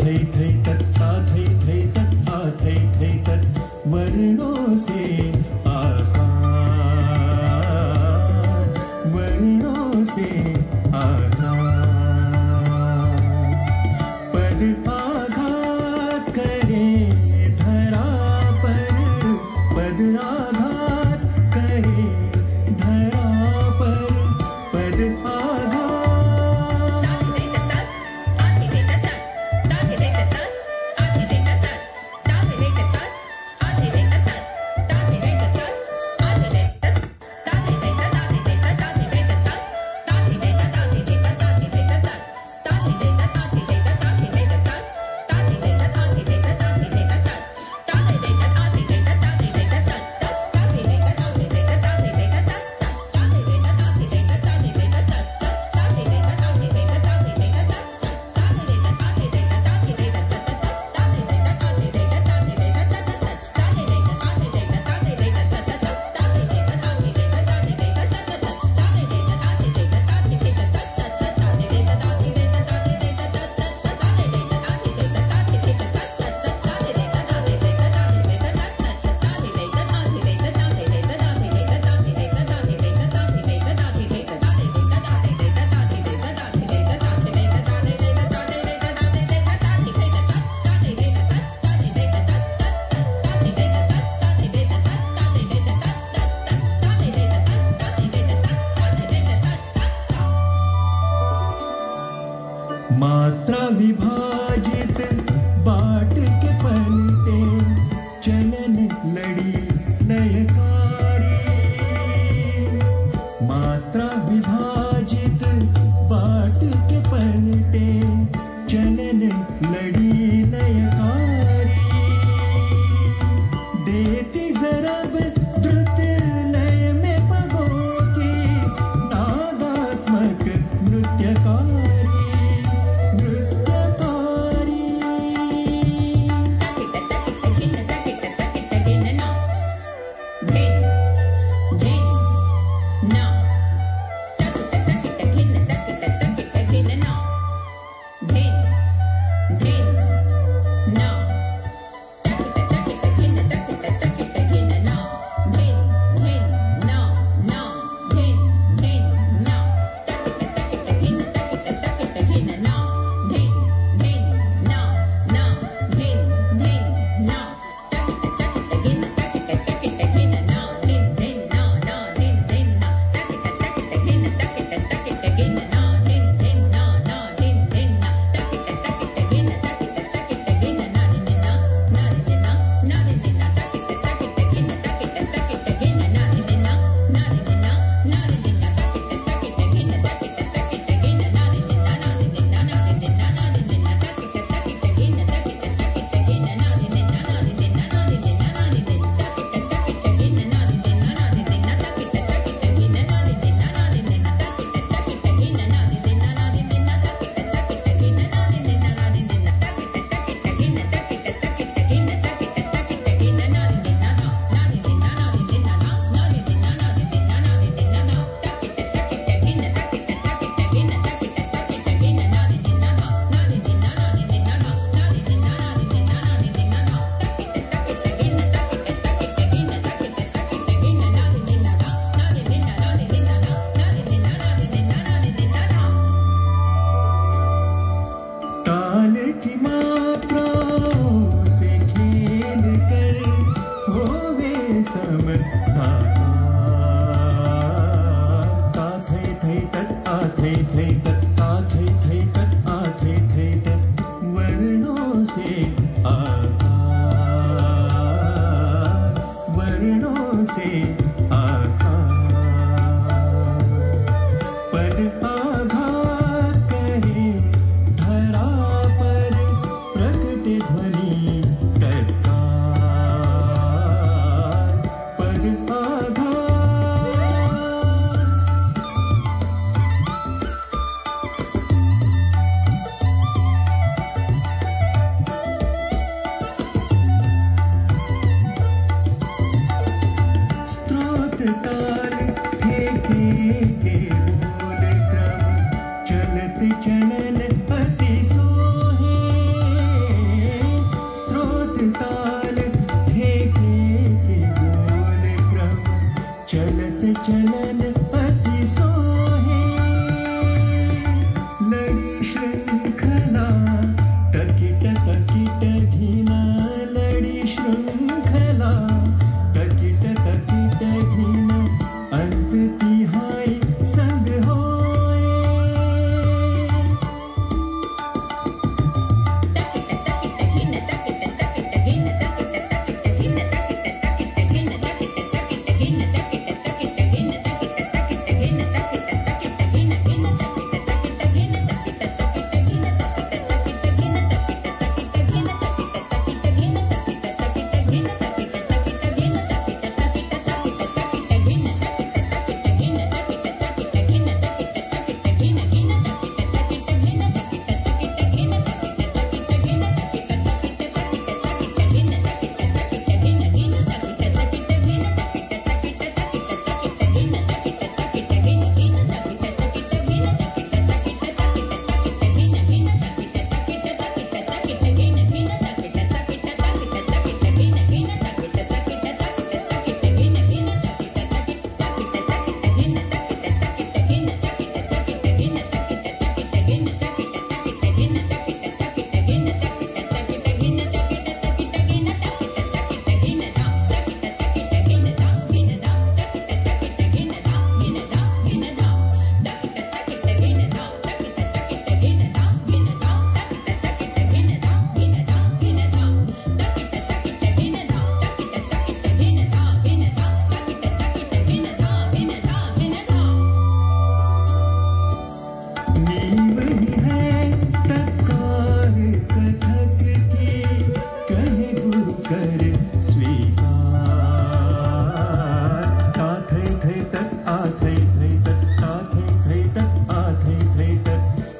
थै तत्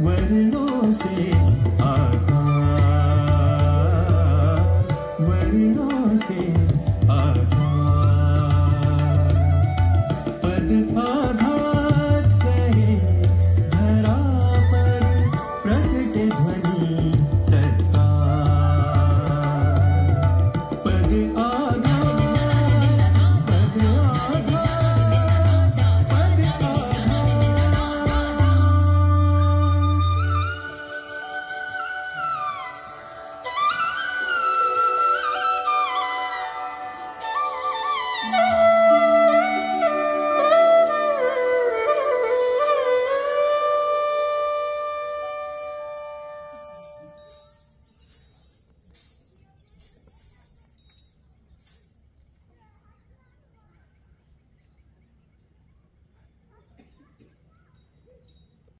वरनों से आ